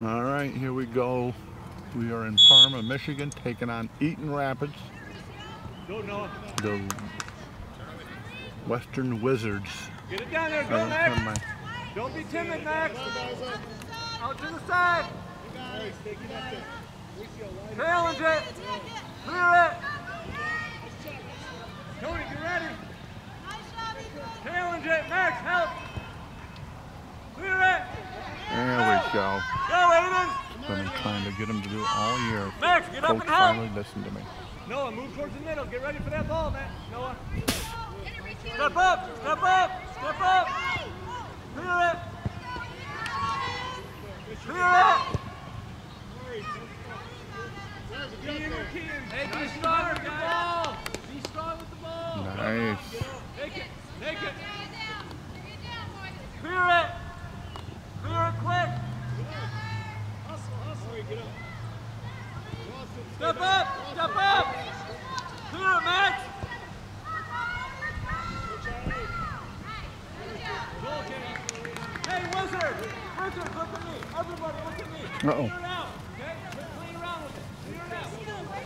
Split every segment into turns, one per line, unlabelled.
All right, here we go. We are in Parma, Michigan, taking on Eaton Rapids. The Western Wizards.
Get it down there. Go, Max.
my-
Don't be timid, Max. Out to the side. Challenge it. Clear it. Tony, get ready. Challenge it. Max, help. Clear it.
There we go.
Go, Aiden.
Been trying to get him to do it all year.
Max, get up and help.
finally listened to me.
Noah, move towards the middle. Get ready for that ball, man. Noah. Step up. Step up. Step up. Clear it. Clear it. Hey, be strong with the ball. Be strong with the ball.
Nice.
Make it. Make it. Clear it. Clear it quick. Step up. Step up. Clear it, Max. Hey, Wizard! Wizard, look at me! Everybody, look at me!
Uh-oh.
Clear it out, okay? Quit playing around with it. Clear it out.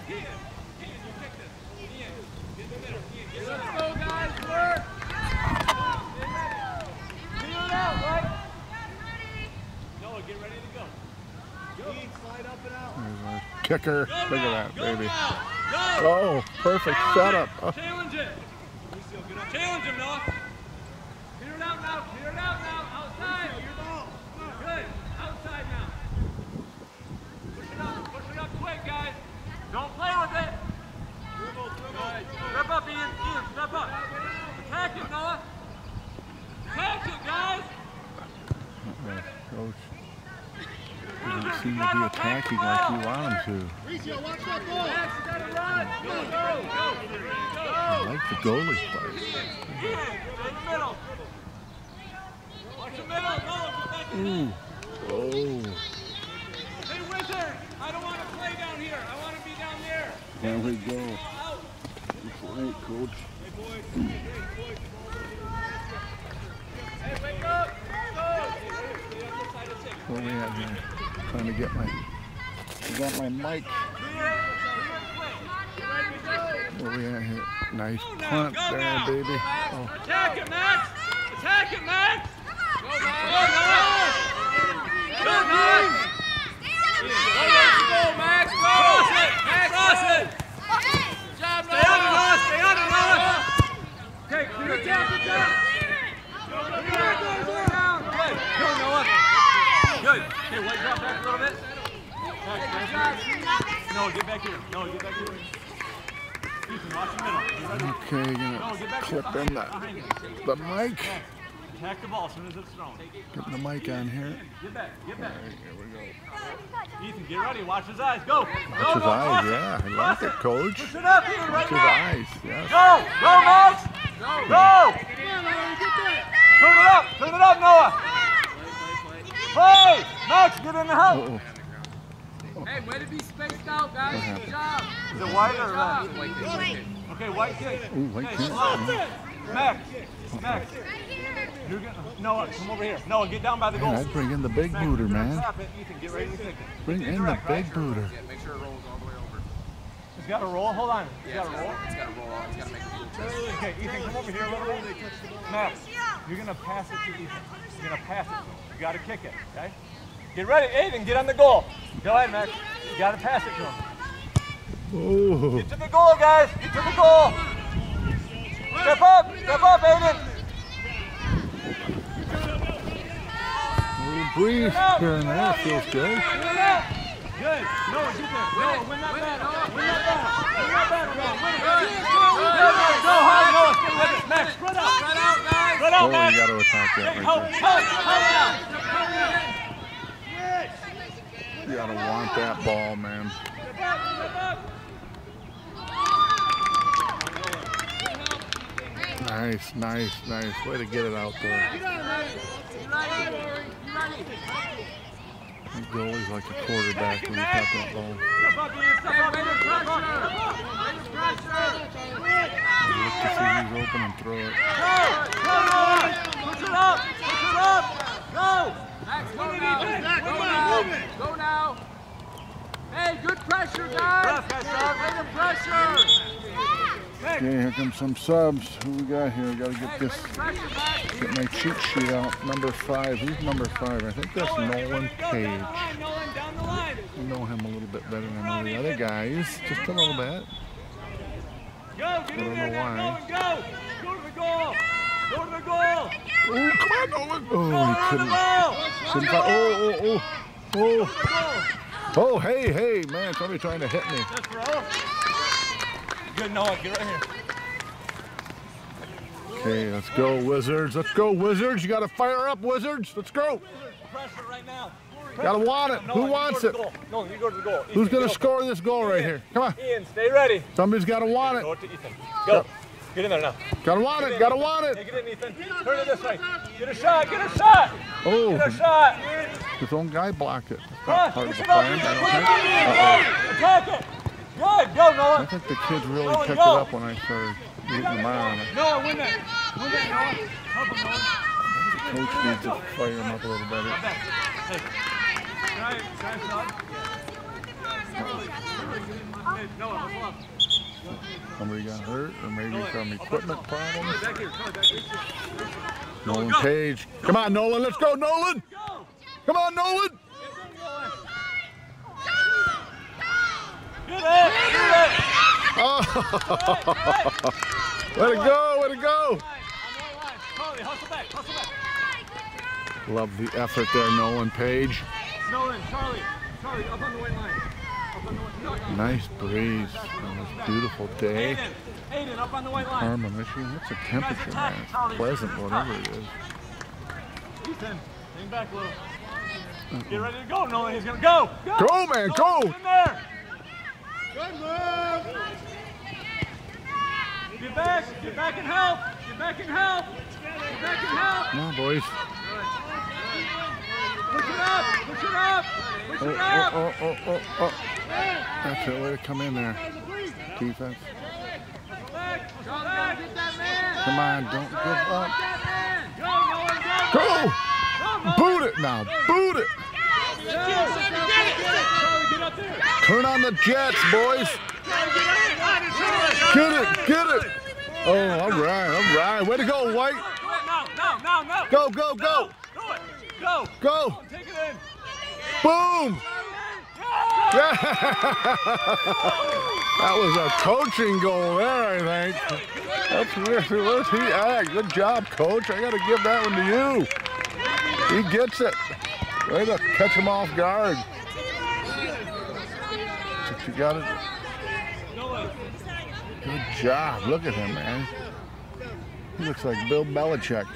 Ian, Ian, you take this. Ian, get in the middle. Ian, get in the middle. Let's go, guys. Work! Get ready. Clear it out, right? Noah, get ready to go. Go. Ian, slide up and out.
There's our kicker.
Go
Look
now.
at that, baby.
now.
Oh, perfect
Challenge
setup.
it.
Oh,
Challenge it. Challenge him, Noah. Clear it out now. Clear it out now. Outside. Good. Outside now. Push it up. Push it up quick, guys. Don't play with it. Step up, Ian. Ian, step up. Attack it, Noah. Attack it, guys.
Coach doesn't seem to be attacking like you want to. I like the goalie part.
Ian, stay in the middle. Watch the middle. Noah, get back in.
Ooh. Oh.
Hey, Wizard! I don't want to play down here. I want to be down there.
There we go. That's right, Coach.
Hey, boys. Hey, boys. Hey, wake up. Go. Stay on this side of six.
What we at here? Trying to get my, I got my mic.
Clear it. Clear it quick. Get ready to go.
What we at here? Nice
Go now.
punt
Go
there,
now.
baby.
Go, Max.
Oh,
Attack it, Max. Attack it, Max. Go, Max. Go, Max. Go, Max. Go, Max. Go, Max. Go. Cross it. Max, cross it. Stay on it, Noah. Stay on it, Noah. Okay, clear it down. Good down. Clear it down. Clear it down. Good. Go, Noah. Good. Okay, white drop back a little bit. Back, back. Get here. No, get back here. Ethan, watch the middle. Get ready.
okay, gonna
get
clip in the, the mic.
Attack the ball as soon as it's thrown.
Getting the mic on here.
Get back, get back.
Here we go.
Ethan, get ready. Watch his eyes. Go.
Watch
go,
his
go.
eyes, yeah. I like it, Coach.
Push it up, Ian, right
Watch his eyes, yes.
Go. Go, Max. Go. Turn it up. Turn it up, Noah. Play. Max, get in the help.
Uh-oh.
Hey, way to be spaced out, guys.
happened?
Good job.
Is it white or
Good
red?
job.
Okay, white kick.
Ooh, white
Okay,
kick.
slow. Max. Max. You're gonna, Noah, come over here. Noah, get down by the goal.
Man, I'd bring in the big
Max,
booter, man.
Stop it. Ethan, get ready to kick it.
Bring in the
Direct, right?
big booter.
Make sure it rolls all the way over.
It's got to roll. Hold on. It's
Yeah,
got to roll.
It's gotta roll. It's gotta make a little twist.
Okay, Ethan, come over here a little bit. Max, you're gonna pass it to Ethan. You're gonna pass it to him. You gotta kick it, okay? Get ready, Aiden, get on the goal. Go ahead, Max. You gotta pass it to him.
Oh,
Get to the goal, guys. Get to the goal. Step up, step up, Aiden.
little breeze here and there feels good.
Win it out. Good. Noah, get there. Noah, win that battle. Win that battle. Win that battle, Noah. Win it. Go, Noah. Go hard, Noah. Stay with it. Max, spread out. Spread out, guys. Spread out,
Oh,
Max.
you got to attack that
Hey,
right
help,
there.
help, help now.
You got to want that ball, man. Nice, nice, nice. Way to get it out there. Goalie's like a quarterback when he's got that ball. You look to see who's open and throw it.
Go! Push it up! Push it up! Go!
Go now. Go. Go. Hey, good pressure, guys. The pressure.
Okay, here comes some subs. Who we got here? We Gotta get this, get my cheat sheet out. Number five. Who's number five? I think that's
Nolan, go.
Page. I know him a little bit better than all the other guys, just a little bit.
Go, get in there
why.
Go. Go to the goal. Go to the goal.
Oh, come on, Nolan!
Go
Oh, he couldn't. couldn't fi- oh, oh, oh, oh,
Go to
oh! Hey, hey, man! Somebody trying to hit me.
Good, Nolan, get right here.
Okay, let's go, Wizards. Let's go, Wizards. You got to fire up, Wizards. Let's go.
Pressure right now.
Gotta want it. Who wants it?
to the goal. You go to the goal.
Who's gonna score this goal right here? Come on.
Ian, stay ready.
Somebody's gotta want it.
it to Ethan. Go. Get in there now.
Gotta want it. Gotta want
Hey,
it.
get in, Ethan. Turn it this way. Get a shot. Get a shot. Oh. Get a
Oh,
shot.
his own guy blocked it. That's not part of the plan. I don't
it
think.
up. Attack it. Good. Go,
I think the kids really
Nolan,
picked it up when I started rooting them on.
Nolan, win that. Win that, Nolan. Help him, Nolan.
Coach needs to fire him up a little better.
Try it. Try it, son. Hey, up.
Somebody got hurt, or maybe some equipment problems.
Back here. Come on, back here.
Nolan. Page. Come on, Nolan. Let's go, Nolan. Come on, Nolan.
Get in, Nolan. Good hit. Good hit.
Oh. Way to go. Way to go.
On the right line. Charlie, hustle back. Hustle back.
Love the effort there, Nolan Page.
Nolan, Charlie. Charlie, up on the white line. Up on the white line.
Nice breeze on this beautiful day.
Aiden. Aiden, up on the white line.
Parma, Michigan. What's the temperature, man? It's pleasant, whatever it is.
Ethan, hang back a little. Get ready to go, Nolan. He's gonna go. Go,
Go, man,
Nolan,
go.
get In there. Good move. Get back. Get back and help. Get back and help. Get back and help.
Come on, boys.
Push it up. Push it up. Push
Oh,
it up.
oh, oh, oh, oh, oh. oh. That's it. Way to come in there. Defense.
Back. Go back. Get that man.
Come on, don't give up.
Go.
Boot it now. Boot it.
Charlie, get up there.
Turn on the Jets, boys.
Get
it. Get it. Oh, all right. All right. Way to go, White.
Now, now, now, now.
Go, go, go.
Go.
Go.
Take it in.
Boom. Yeah. that was a coaching goal there, I think. That's where, where's he at? Ah, good job, coach. I got to give that one to you. He gets it. Way to catch him off guard. But you got it. Good job. Look at him, man. He looks like Bill Belichick.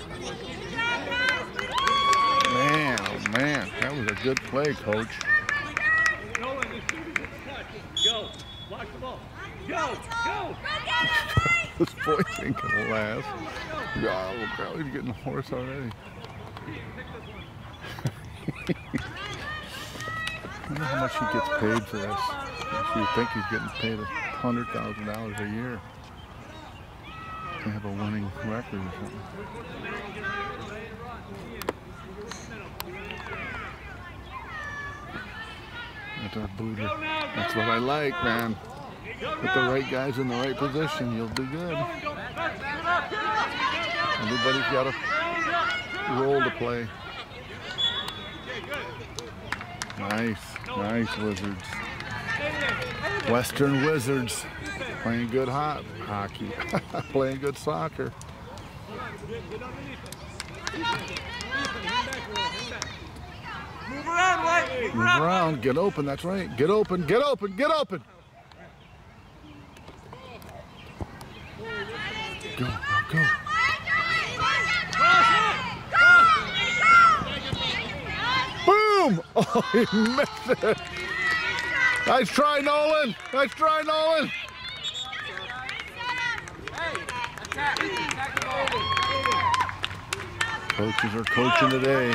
Man, that was a good play, coach.
Go. Block the ball. Go. Go.
this voice ain't gonna last. Oh, he's getting hoarse already. I wonder how much he gets paid for this. You think he's getting paid a hundred thousand dollars a year to have a winning record or something. That's our booter. That's what I like, man. Put the right guys in the right position, you'll do good. Everybody's got a role to play. Nice, nice Wizards. Western Wizards playing good hot hockey, playing good soccer.
Move around, White. Move
Move
around.
around, get open, that's right. Get open, get open, get open. Go, go, go. Boom! Oh, he missed it. Nice try, Nolan. Nice try, Nolan.
Hey, attack. Attack the goal.
Coaches are coaching today.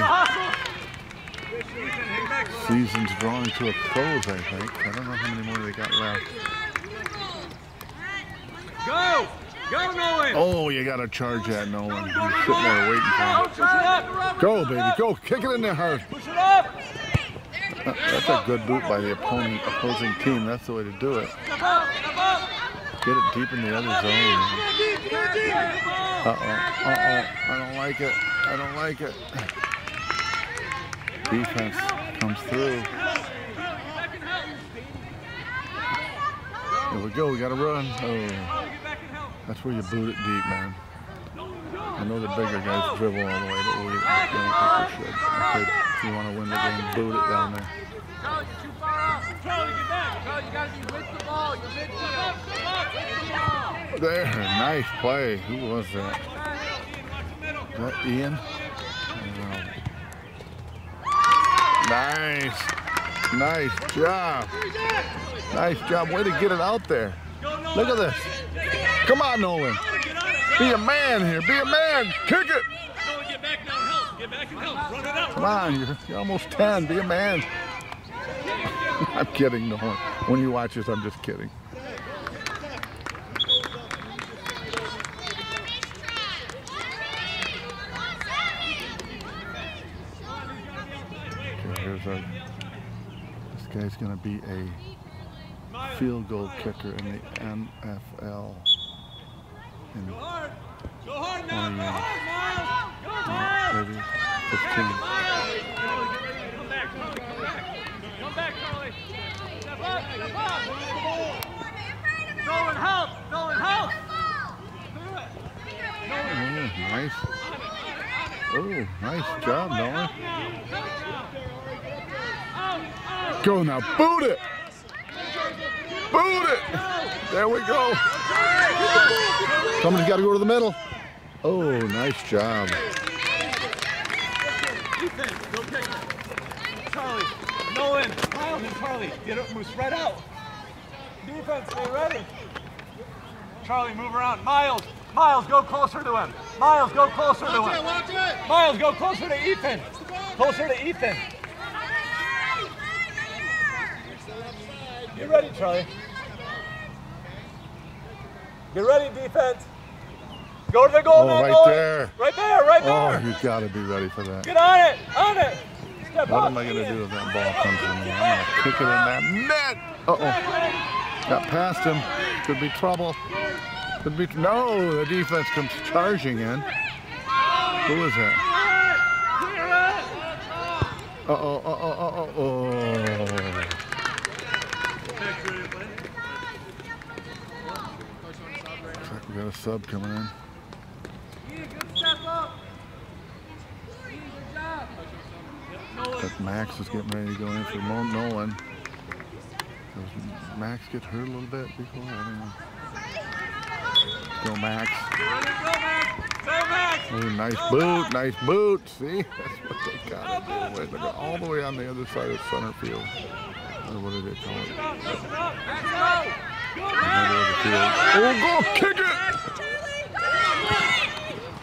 Season's drawing to a close, I think. I don't know how many more they got left.
Go. Go, Nolan.
Oh, you got to charge that, Nolan. He's sitting there waiting for him.
it.
Go, baby, go. Kick it in there hard.
Push it up.
That's a good boot by the opponent, opposing team. That's the way to do it.
Step up, step up.
Get it deep in the other zone. Uh-oh, uh-oh. I don't like it. I don't like it. Defense comes through. Here we go. We got to run. Oh, that's where you boot it deep, man. I know the bigger guys dribble all the way, but we don't think we should. If you want to win the game, boot it down there.
Charlie, you're too far out.
Charlie, get back.
Charlie, you gotta be with the ball. You're midfield. With the ball.
There, nice play. Who was that? That Ian? Nice. Nice job. Nice job. Way to get it out there. Look at this. Come on, Nolan. Be a man here. Be a man. Kick it. Come on. You're, you're almost 10. Be a man. I'm kidding, Nolan. When you watch this, I'm just kidding. Okay, here's our. This guy's going to be a field goal kicker in the NFL. In
Go hard. Go hard now.
Oh,
Go
yeah.
hard, Miles. Go hard.
maybe 15.
Come back, Charlie. Come back. Come back, Charlie. Step up. Step up. Nolan, help. Nolan, help.
Oh, nice. Oh, nice job, Nolan. Go now, boot it. Boot it. There we go. Somebody's got to go to the middle. Oh, nice job.
Defense, go kick it. Charlie, Nolan, Miles, and Charlie. Get up, move spread out. Defense, stay ready. Charlie, move around. Miles, Miles, go closer to him. Miles, go closer to him. Miles, go closer to Ethan. Closer to Ethan. Get ready, Charlie. Get ready, defense. Go to the goal
Oh,
man,
right there.
Right there, right
Oh,
there.
you got to be ready for that.
Get on it, on it. Step
What
up,
am I going to do if that ball comes me? I'm going to kick it in that net. Uh-oh. Got past him. Could be trouble. Could be, no, the defense comes charging in. Who is that? Uh-oh, uh-oh, uh-oh, We got a sub coming in.
Ian, good step up. Ian, good job.
But Max is getting ready to go in for Nolan. Does Max get hurt a little bit before? I don't know. Go Max.
Go, Max.
Oh, nice boot, nice boot. See, that's what they got to do. Wait, look at all the way on the other side of center field. Or what do they call it? Middle of the field. Oh, go kick!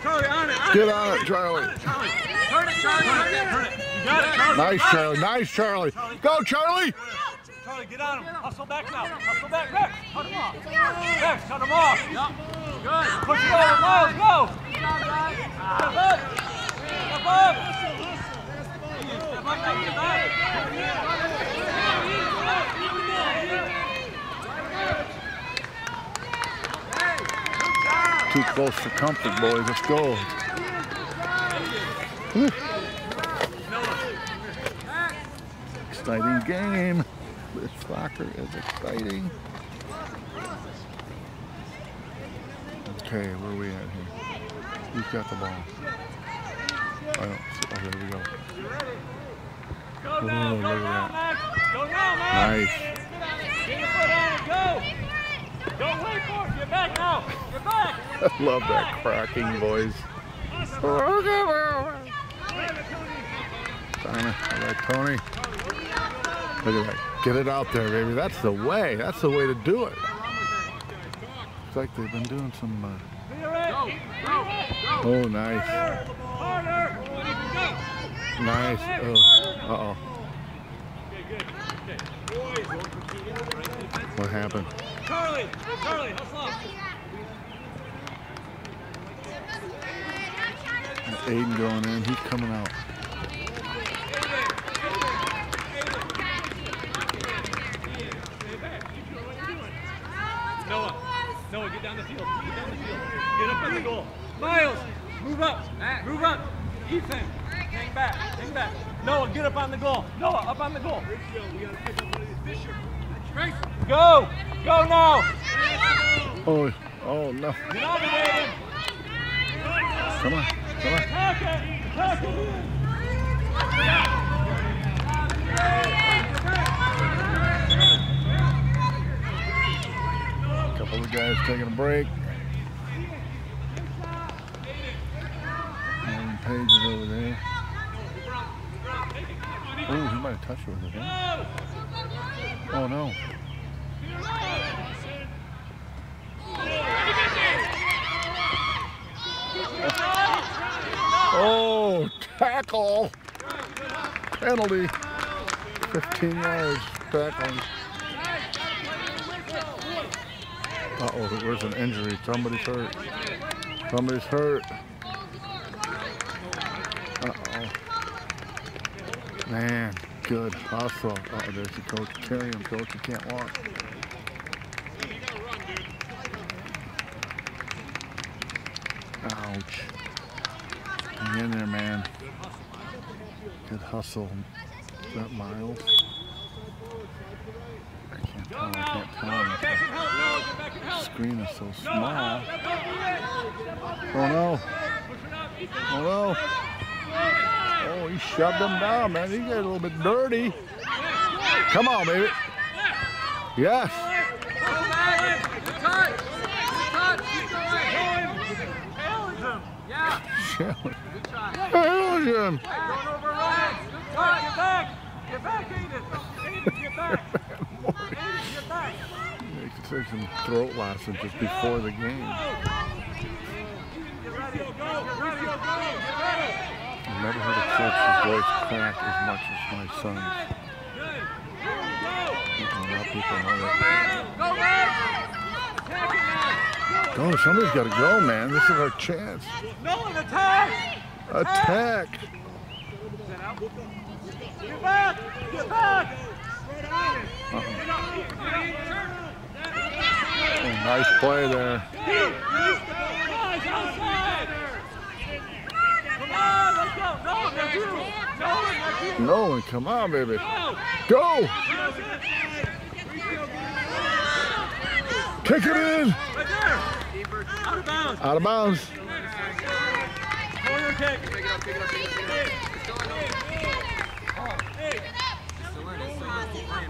Charlie, on it.
Get on it, Charlie.
Turn it, Charlie. Turn it. Turn it. You got it, Charlie.
Nice, Charlie. Nice, Charlie. Go, Charlie.
Charlie, get on him. Hustle back now. Hustle back. Rex, cut him off. Rex, cut him off. Good. Push it over. Miles, go. Step up. Step up. Step up now. Get back.
Too close for comfort, boys. Let's go. Whew. Exciting game. This soccer is exciting. Okay, where are we at here? Who's got the ball? I don't. Oh, there we go.
Go now.
Oh,
Go
look at
now,
that.
Max. Go now, Max.
Nice.
Don't wait for it. Get back now. Get back.
I love that cracking voice. All right, Tony. Look at that. Get it out there, baby. That's the way. That's the way to do it. It's like they've been doing some. Uh, oh, nice. Nice. Oh, uh-oh. What happened?
Charlie! Charlie, hustle up!
Aiden going in, he's coming out.
Noah, Noah, get down the field. Get down the field. Get up at the goal. Miles, move up. Move up. Ethan, hang back. Hang back. Noah, get up on the goal. Noah, up on the goal. Go. Go now.
Oh, oh no.
Get on the Aiden.
Come on, come on. Couple of guys taking a break. Aaron Page is over there. Oh, he might have touched with it, huh? Oh no. Oh, tackle. Penalty. 15 yards tackling. Uh-oh, there's an injury. Somebody's hurt. Somebody's hurt. Uh-oh. Man, good hustle. Uh-oh, there's the coach. Carry him, coach. You can't walk. Ouch. Hang in there, man. Good hustle. Is that Miles? I can't tell. I can't tell.
Help.
screen is so small. Oh no. Oh no. Oh, he shoved him down, man. He got a little bit dirty. Come on, baby. Yes.
Challenge.
Challenge him.
Get back. Get back, get back.
Take some throat just before the game.
Get. Get.
I've never heard a coach's voice crack as much as my son's.
Good.
A lot of people know that.
Attack.
Oh, somebody's got to go, man. This is our chance.
Nolan, attack.
Attack.
Get back.
Oh, nice play there.
Guys, outside. Come on, let's go. Nolan, you. Nolan, that's you.
Nolan, come on, baby.
Go.
Go.
That's it.
Kick it in.
Right there. Out of bounds.
Out of bounds.
Corner kick.
Pick it up, pick up, pick up.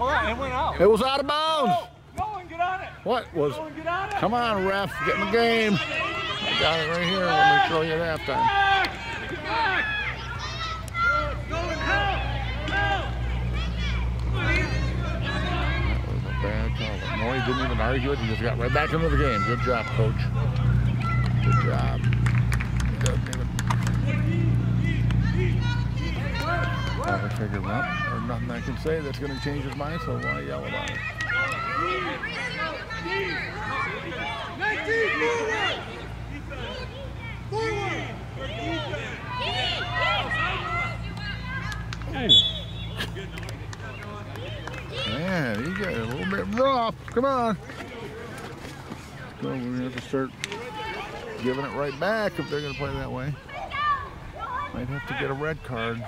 All right, went out.
It was out of bounds.
Nolan, get on it.
What was?
Nolan, get on it.
Come on, ref. Get in the game. I got it right here. Let me show you at halftime. No, he didn't even argue it. He just got right back into the game. Good job, coach. Good job. He doesn't even have a figure up. There's nothing I can say that's going to change his mind, so why yell about it? Man, he got a little bit rough. Come on. Let's go. We're going to have to start giving it right back if they're going to play that way. Might have to get a red card.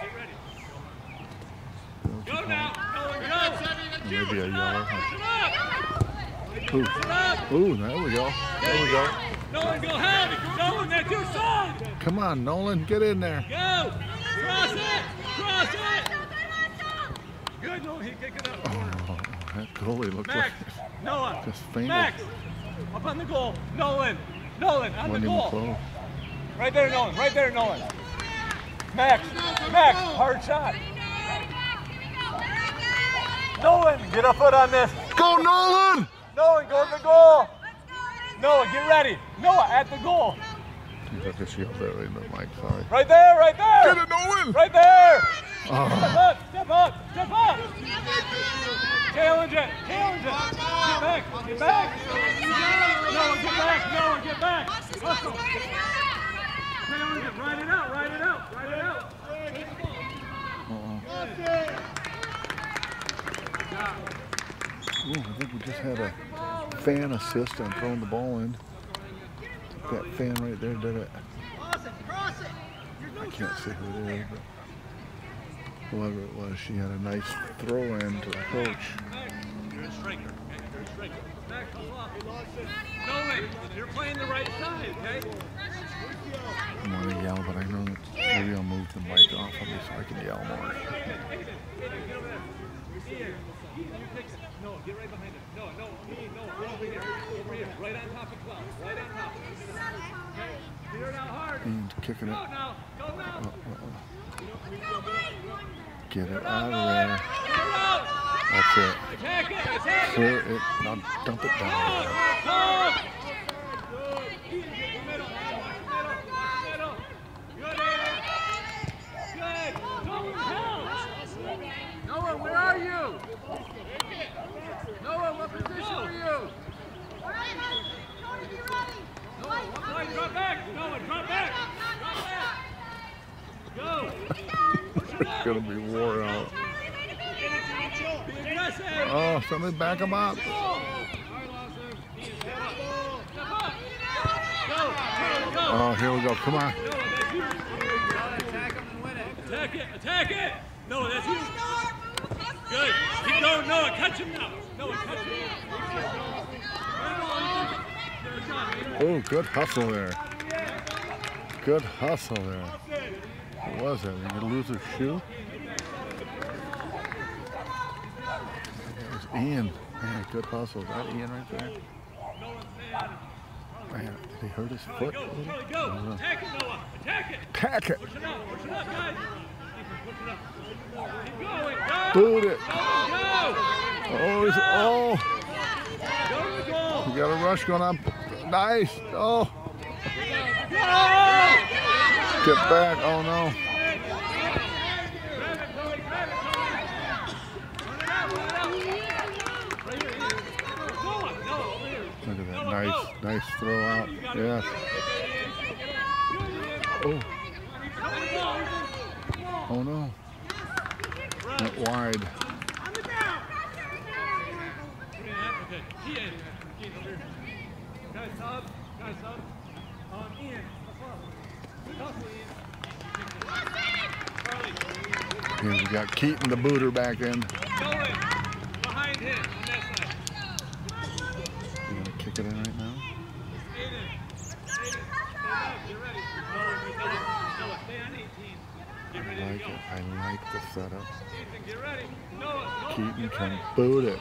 What you call Maybe a yellow. Ooh. Ooh, there we go. There we go.
Nolan, go ahead. Nolan, that's your song.
Come on, Nolan, get in there.
Go. Cross it. Nolan. He kicked it up.
Oh, that goalie looked
Max.
like
Noah.
just fainted.
Max. Up on the goal. Nolan. Nolan, on the
Wasn't even
goal. Right there, Nolan. Right there, Nolan. Max. Max. Hard shot. Nolan, get a foot on this.
Go, Nolan!
Nolan, go to the goal. Noah, get ready. Noah, at the goal.
You to yell that in the mic, sorry.
Right there, right there.
Get it, Nolan!
Right there. Step
Oh,
up, step up, step up. Challenge it, challenge it. Get back, get back. Noah, get back, Noah, get back. Hustle. penalty, ride it out, ride it out, ride it out.
Ooh, I think we just had a fan assist on throwing the ball in. That fan right there did it. I can't see who it is, but whoever it was, she had a nice throw in to the coach.
You're a striker, okay? You're a striker. Back, come up. Nolan, you're playing the right side, okay?
I want to yell, but I know that maybe I'll move the mic off of me so I can yell more.
Here. You take it. No, get right behind him. No, no, me, no, over here. Over here. Right on top of Klaus. Right on top. Okay? Clear it out hard.
And kicking
Go now. Go
Uh,
now.
uh, uh. Get it out of there. That's it. Clear it. Now dump it down.
Noah, where are you? Noah, what position are? Noah, drop back. Noah, drop back. Drop back. Go.
It's gonna be wore out. Oh, somebody back him up.
Step up. Go. Go.
Oh, here we go. Come on.
Noah, that's you. Attack it. Attack it. No, that's you. Good. Keep going, Noah. Catch him now. Noah, catch him. Good job, Aiden.
Oh, good hustle there. Good hustle there. What was that? Did you lose his shoe? It was Ian. Man, good hustle. Is that Ian right there? Man, did he hurt his foot?
Go,
a little?
Charlie,
I
go. Attack it, Noah. Attack it.
Pack it.
Push it up. Push it up, guys. Keep going. Go.
It.
Go.
Oh, he's, oh,
Go to the goal.
we got a rush going on. Nice. Oh,
Go.
Get back. Oh, no. Look at that. Nice, nice throw out. Yes. Oh, oh no. Went wide. Here we got Keaton the booter back in.
Behind him, on that side.
You gonna kick it in right now?
Aiden. Aiden, stay up, get ready. Noah, Noah, stay on 18. Get
I like it. I like the setup. Keaton can boot it.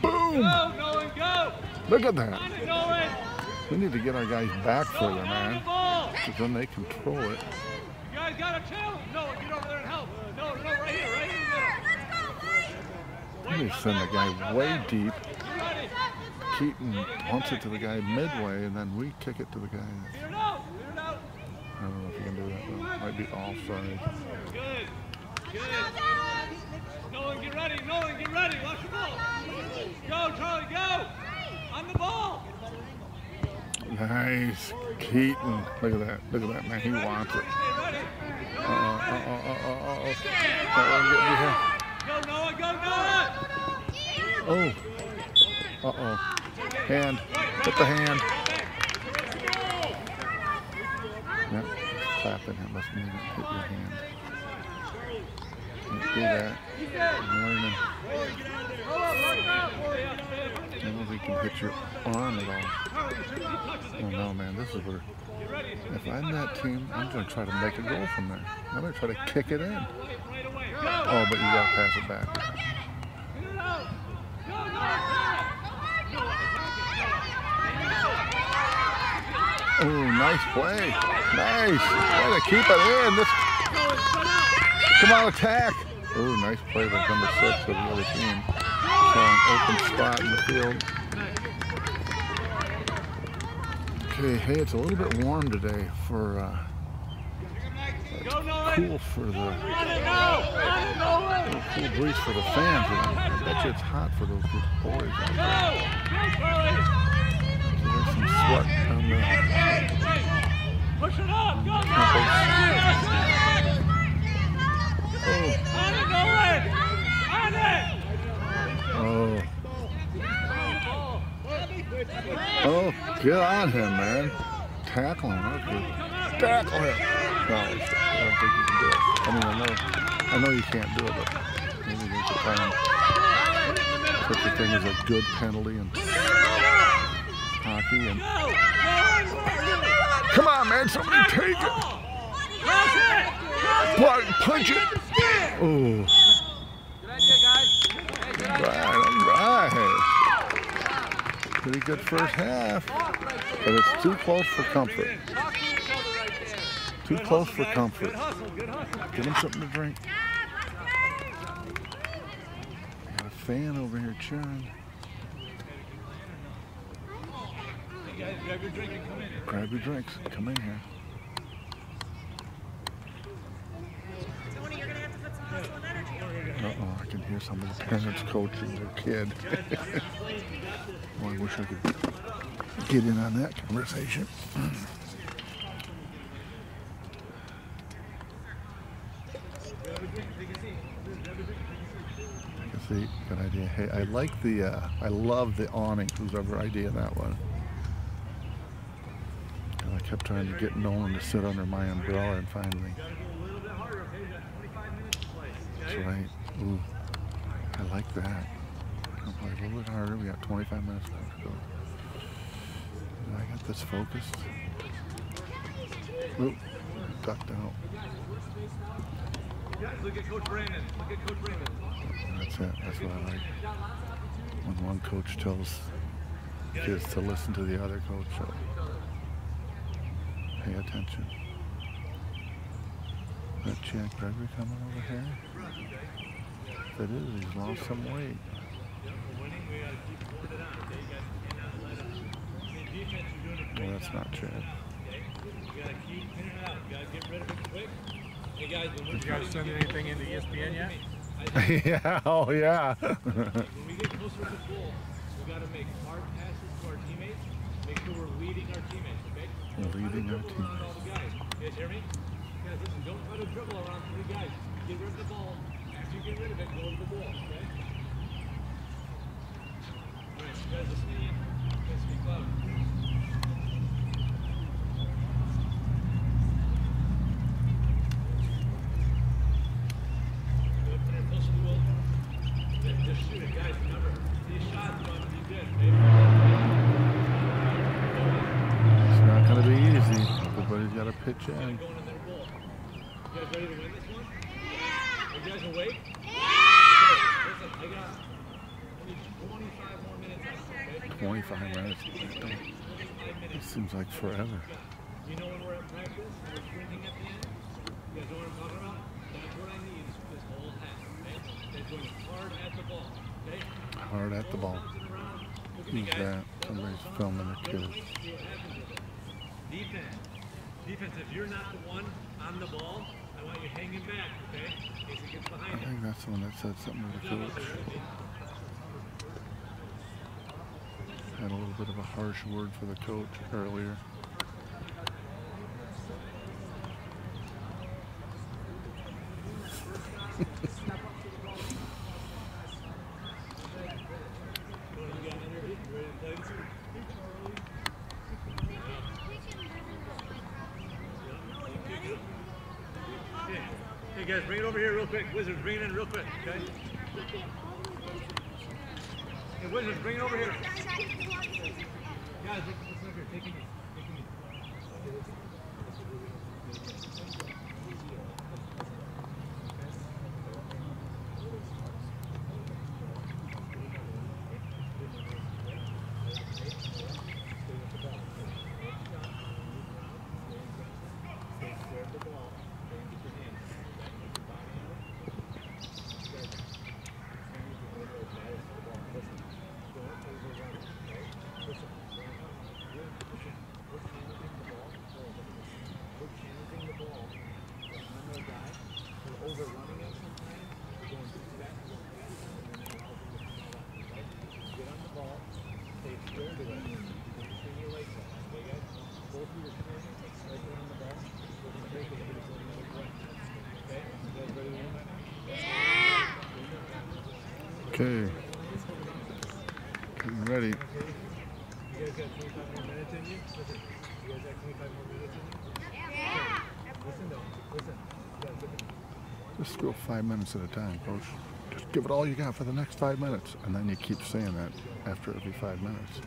Boom! Look at that. We need to get our guys back
Nolan, on
man. Because then they control it.
You guys got a challenge. Noah, get over there and help. No, no, right here, right in the middle.
They send the guy way deep. Keaton wants it to the guy midway, and then we kick it to the guy.
Clear it out. Clear it out.
I don't know if you can do that, but it might be offside.
Good. Good. Nolan, get ready. Nolan, get ready. Watch the ball. Go, Charlie, go. On the ball.
Nice. Keaton. Look at that. Look at that, man. He wants it. Uh-oh, uh-oh, uh-oh, uh-oh.
Go, Noah, go, Noah.
Oh. Uh-oh. Hand. Hit the hand. Yep. Clapping it must mean it hit your hand. Can't do that. I'm learning. I don't think you can hit your arm at all. Oh no, man, this is where. If I'm that team, I'm going to try to make a goal from there. I'm going to try to kick it in. Oh, but you got to pass it back. Oh, nice play. Nice. To keep it in. This, come on, attack. Oh, nice play by number six of the other team. Open spot in the field. Okay, hey, it's a little bit warm today for uh, cool for the
On it now. On it, Noah.
cool breeze for the fans. I bet you it's hot for those boys out there.
Go. Go.
So there's some sweat on the
Push it up. Go, go.
temples. Oh,
On it, Nolan. On it.
oh, oh, get on him, man. Tackle him. Good. Tackle him. No, I don't think you can do it. I mean, I know, I know you can't do it, but maybe there's a thing as a good penalty in hockey. And come on, man, somebody take it. Punch, it. Oh,
Good idea, guys. Hey, good idea.
right, all right. Pretty good first half, but it's too close for comfort. Too close for comfort. Give him something to drink. Got a fan over here cheering.
Grab your
drinks. Come in here.
Tony, you're gonna have to put some hustle and energy on it.
Uh-oh, I can hear some of the parents coaching their kid. Boy, I wish I could get in on that conversation. Seat. Good idea. Hey, I like the, uh, I love the awning. Whoever idea that one. And I kept trying to get Nolan to sit under my umbrella, and finally,
Gotta go a little bit harder, okay? You got 25 minutes to play.
that's right. Ooh, like that. I'll play a little bit harder. We got 25 minutes left to go. Did I got this focused? Oop, ducked out.
Look at Coach. Look at Coach.
That's it. That's what I like. When one coach tells kids to listen to the other coach, so pay attention. That Jack Gregory coming over here? It is, he's lost some weight.
We're winning. We gotta keep putting it on, okay? You guys cannot let us. I mean, defense, you're doing a great
Well, that's not Chad.
Okay? You gotta keep pinning out. You gotta get rid of it quick. Hey guys, we're
Did you guys send anything into ESPN yet?
yeah, oh yeah.
When we get closer to the goal, we gotta make hard passes to our teammates. Make sure we're leading our teammates, okay?
Leading our
dribble around all the guys. You guys hear me? Guys, listen, don't try to dribble around three guys. Get rid of the ball. You get rid of it, go to the ball, okay? Alright, you guys listening in? You guys speak loud. Go up there, close to the goal. Yeah, Just shoot it, guys. Remember, these shots are going be good.
It's not going to be easy. Everybody's got to pitch in.
Going in their goal. You guys ready to win this one? Are you guys awake? Listen, I got only 25 more minutes left, okay?
25 minutes. It seems like forever.
You know when we're at practice, we're sprinting at the end? You guys know what I'm talking about? That's what I need this whole half, okay? Guys going hard at the ball, okay?
Hard at the ball.
Bouncing around. Look at me,
Who's that? Somebody's filming the
Don't
kid.
wait to see what happens with it. Defense. Defense, if you're not the one on the ball, I want you hanging back, okay? In case it gets behind you.
think that's the one that said something to the coach. Had a little bit of a harsh word for the coach earlier.
Okay. Hey guys, bring it over here real quick. Wizards, bring it in real quick, okay? Hey Wizards, bring it over here. Guys, look, listen up here. Take a knee. Take a knee. Stay square of the ball. Don't get your hands. Keep your body on it. You guys, stand with your elbows as high as the ball. Listen. Don't overrun it, okay? Listen. Don't- You're pushing.
Okay. Getting ready.
You guys got 25 more minutes in you? Listen. You guys got 25 more minutes in you? Listen though. Listen. You gotta look at
Just go five minutes at a time, coach. Just give it all you got for the next five minutes. And then you keep saying that after every five minutes.